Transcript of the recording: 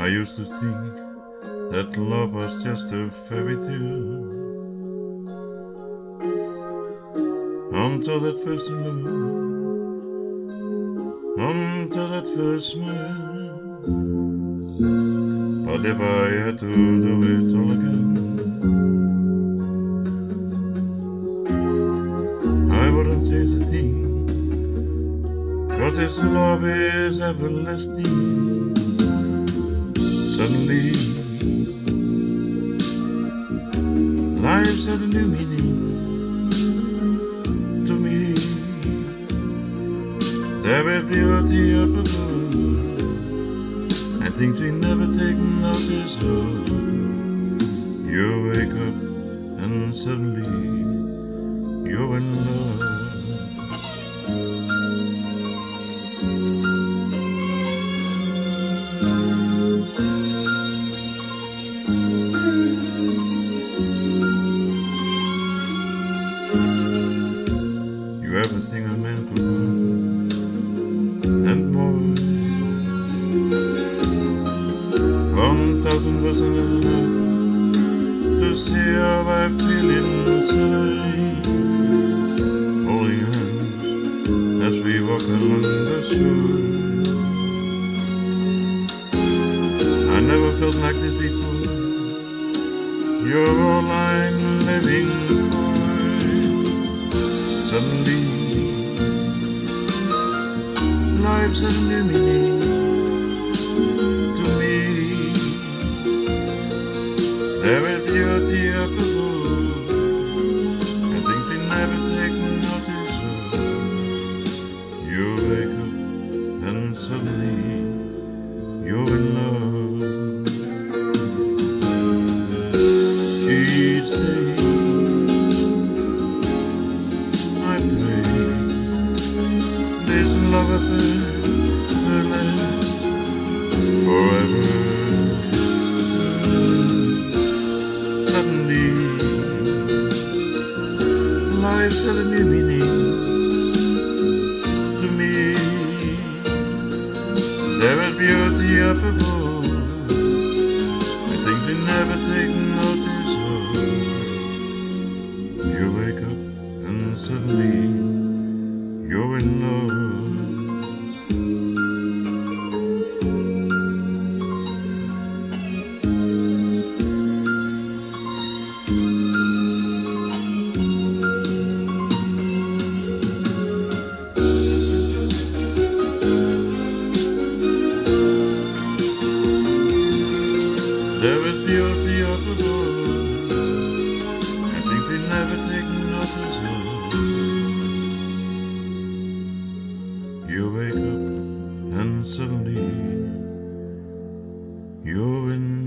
I used to think that love was just a fairy tale. Until that first love, until that first smile. But if I had to do it all again, I wouldn't change a thing. Cause this love is everlasting. Suddenly, life's had a new meaning to me. There is beauty up above, and things we never take notice of. You wake up and suddenly you're in love. Everything a man could want and more. One thousand percent love to see how I feel inside. Holding hands as we walk along the shore. I never felt like this before. You're all I'm living for. Suddenly, life's a new meaning to me. There illuminating to me. There is beauty up above. I think they never take notice of. You wake up and suddenly you're in love. You're in